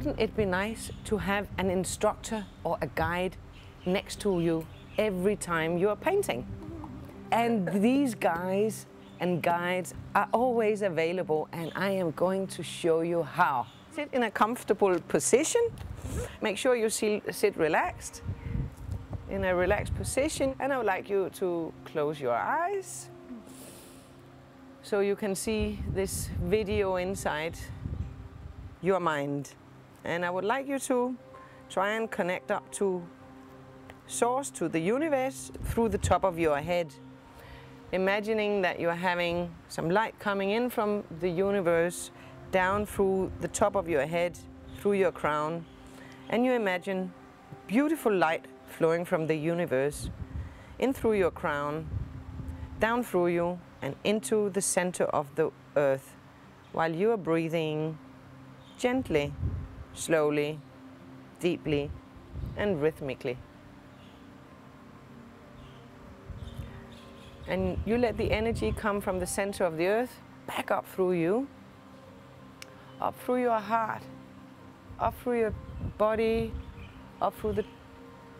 wouldn't it be nice to have an instructor or a guide next to you every time you are painting? And these guys and guides are always available and I am going to show you how. Sit in a comfortable position. Make sure you sit relaxed in a relaxed position and I would like you to close your eyes so you can see this video inside your mind. And I would like you to try and connect up to source, to the universe through the top of your head. Imagining that you're having some light coming in from the universe down through the top of your head, through your crown, and you imagine beautiful light flowing from the universe in through your crown, down through you, and into the center of the earth while you are breathing gently, slowly, deeply, and rhythmically. And you let the energy come from the center of the earth back up through you, up through your heart, up through your body, up through the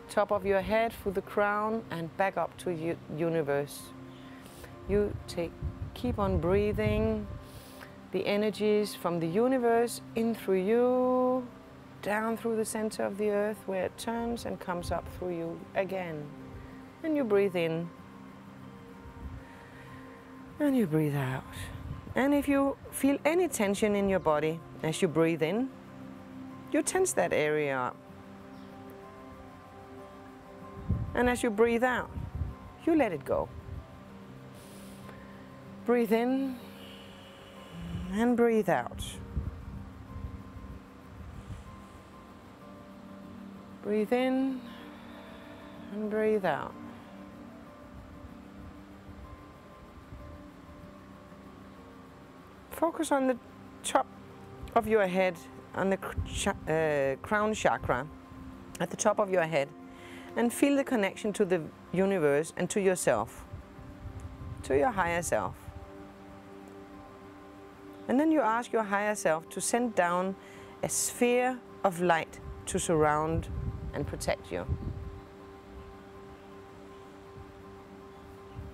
top of your head, through the crown, and back up to the universe. You take, keep on breathing the energies from the universe in through you, down through the center of the earth where it turns and comes up through you again. And you breathe in and you breathe out. And if you feel any tension in your body as you breathe in, you tense that area up. And as you breathe out, you let it go. Breathe in and breathe out. Breathe in and breathe out. focus on the top of your head, on the uh, crown chakra, at the top of your head, and feel the connection to the universe and to yourself, to your higher self. And then you ask your higher self to send down a sphere of light to surround and protect you.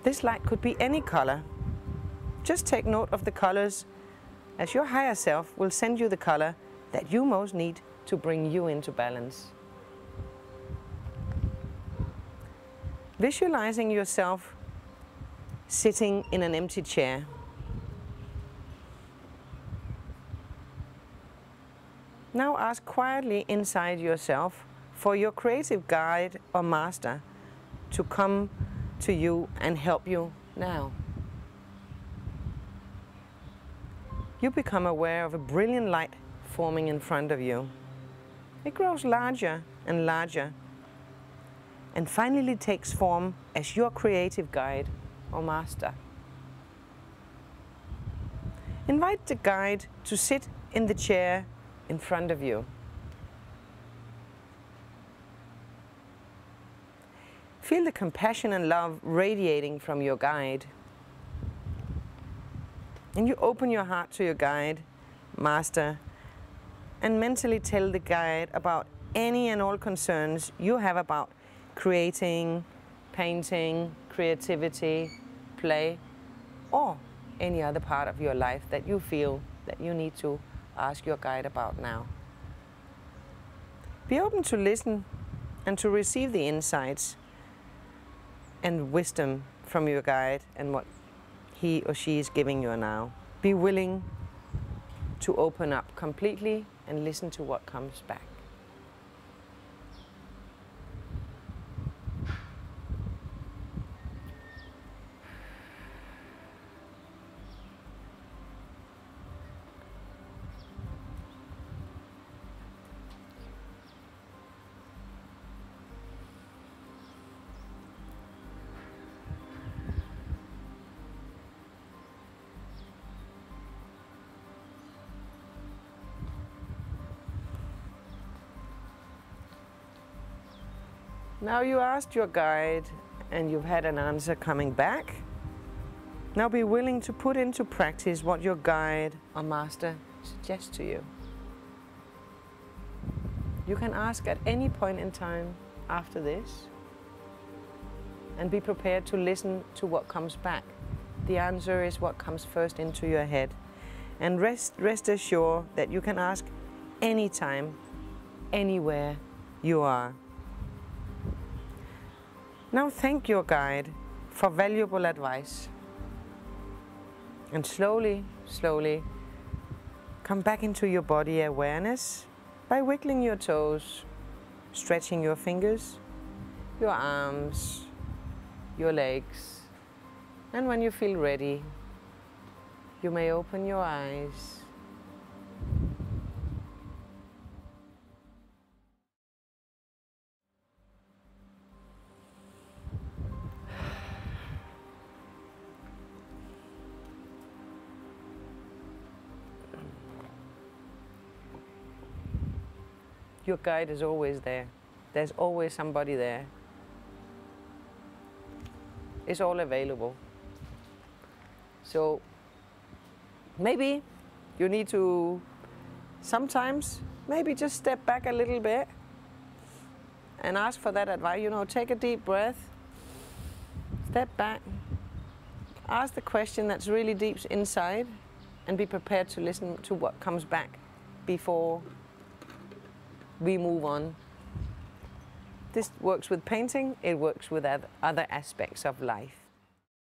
This light could be any color. Just take note of the colors as your higher self will send you the color that you most need to bring you into balance. Visualizing yourself sitting in an empty chair. Now ask quietly inside yourself for your creative guide or master to come to you and help you now. you become aware of a brilliant light forming in front of you. It grows larger and larger and finally takes form as your creative guide or master. Invite the guide to sit in the chair in front of you. Feel the compassion and love radiating from your guide. And you open your heart to your guide, master, and mentally tell the guide about any and all concerns you have about creating, painting, creativity, play, or any other part of your life that you feel that you need to ask your guide about now. Be open to listen and to receive the insights and wisdom from your guide and what he or she is giving you now. Be willing to open up completely and listen to what comes back. Now you asked your guide and you've had an answer coming back. Now be willing to put into practice what your guide or master suggests to you. You can ask at any point in time after this and be prepared to listen to what comes back. The answer is what comes first into your head. And rest, rest assured that you can ask anytime, anywhere you are. Now thank your guide for valuable advice. And slowly, slowly come back into your body awareness by wiggling your toes, stretching your fingers, your arms, your legs. And when you feel ready, you may open your eyes. Your guide is always there. There's always somebody there. It's all available. So maybe you need to sometimes maybe just step back a little bit and ask for that advice. You know, take a deep breath, step back, ask the question that's really deep inside, and be prepared to listen to what comes back before we move on. This works with painting, it works with other aspects of life.